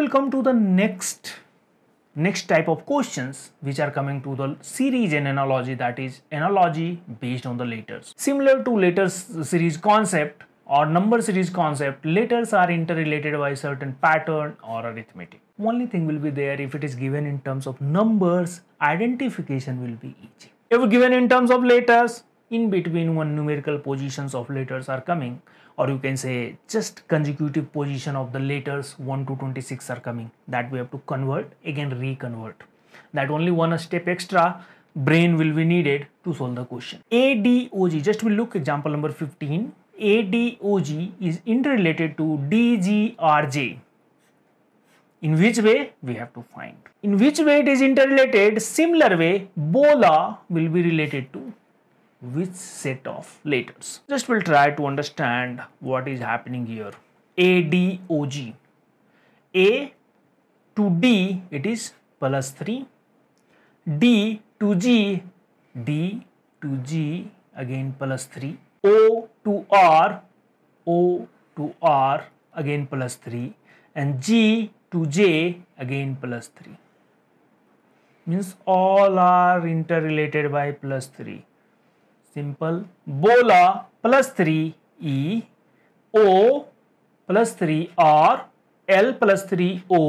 will come to the next next type of questions which are coming to the series and analogy that is analogy based on the letters. Similar to letters series concept or number series concept letters are interrelated by certain pattern or arithmetic. Only thing will be there if it is given in terms of numbers identification will be easy. If given in terms of letters in between one numerical positions of letters are coming or you can say just consecutive position of the letters 1 to 26 are coming. That we have to convert again reconvert. That only one step extra brain will be needed to solve the question. Adog just we look example number 15 adog is interrelated to dgrj in which way? We have to find. In which way it is interrelated? Similar way bola will be related to which set of letters. Just we'll try to understand what is happening here. A, D, O, G. A to D it is plus 3. D to G, D to G again plus 3. O to R, O to R again plus 3 and G to J again plus 3 means all are interrelated by plus 3 simple bola plus 3 e o plus 3 r l plus 3 o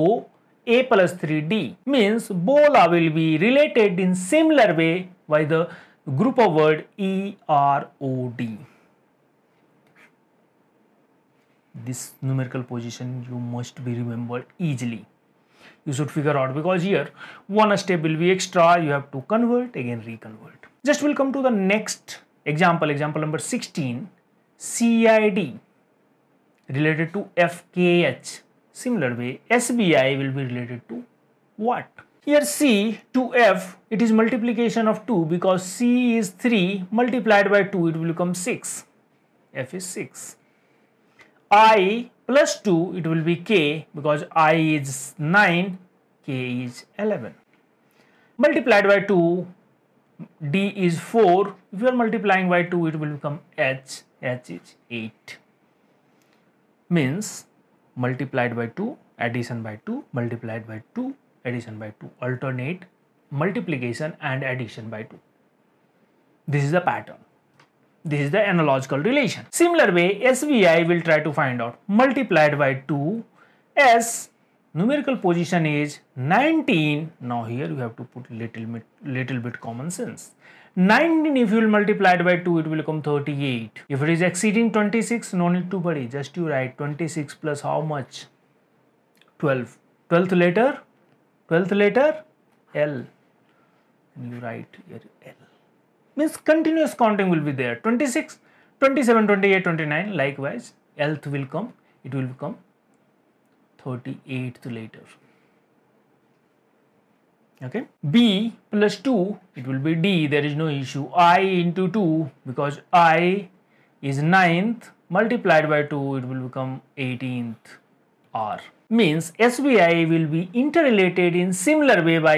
a plus 3 d means bola will be related in similar way by the group of word e r o d. This numerical position you must be remembered easily you should figure out because here one step will be extra you have to convert again reconvert just we'll come to the next example, example number 16, CID related to FKH. Similar way, SBI will be related to what? Here C to F, it is multiplication of 2 because C is 3 multiplied by 2, it will become 6. F is 6. I plus 2, it will be K because I is 9, K is 11. Multiplied by 2, d is 4 if you are multiplying by 2 it will become h h is 8 means multiplied by 2 addition by 2 multiplied by 2 addition by 2 alternate multiplication and addition by 2 this is the pattern this is the analogical relation. Similar way sbi will try to find out multiplied by 2 s numerical position is 19 now here you have to put little bit little bit common sense. 19 if you will multiply it by 2 it will become 38 if it is exceeding 26 no need to worry. Just you write 26 plus how much? 12 12th letter? 12th letter? L. And you write here L means continuous counting will be there. 26 27 28 29 likewise Lth will come it will become 38th later. Okay? B plus 2 it will be d there is no issue. I into 2 because i is 9th multiplied by 2 it will become 18th r. Means sbi will be interrelated in similar way by